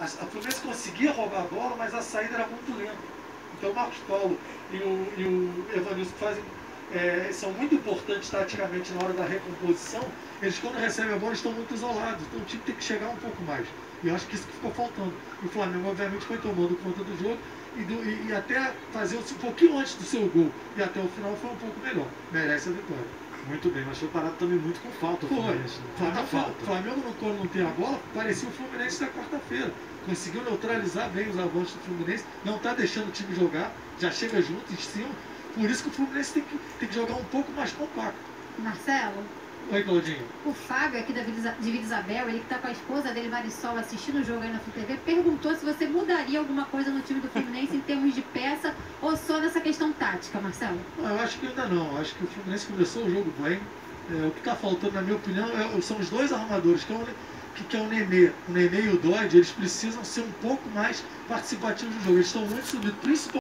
A, Fluminense conseguia roubar a bola, mas a saída era muito lenta. Então o Marcos Paulo e o, e o Evanilson fazem, é, são muito importantes taticamente na hora da recomposição. Eles quando recebem a bola estão muito isolados. Então o time tem que chegar um pouco mais. E eu acho que isso que ficou faltando. E o Flamengo obviamente foi tomando conta do jogo e, do, e, e até fazer um pouquinho antes do seu gol. E até o final foi um pouco melhor. Merece a vitória. Muito bem, mas foi parado também muito com falta o Fluminense. Foi. Flamengo, falta. Flamengo, quando não tem a bola, parecia o Fluminense da quarta-feira. Conseguiu neutralizar bem os avanços do Fluminense, não está deixando o time jogar, já chega junto, em cima. Por isso que o Fluminense tem que, tem que jogar um pouco mais compacto. Marcelo, Oi, Claudinho. O Fábio, aqui da Vila Isabel, ele que está com a esposa dele, Marisol, assistindo o jogo aí na FUTV, perguntou se você mudaria alguma coisa no time do Fluminense em termos de peça ou só nessa questão tática, Marcelo? Não, eu acho que ainda não. Acho que o Fluminense começou o jogo bem. É, o que está faltando, na minha opinião, é, são os dois armadores, que é, o, que, que é o Nenê. O Nenê e o Dodge, eles precisam ser um pouco mais participativos no jogo. Eles estão muito subidos, principalmente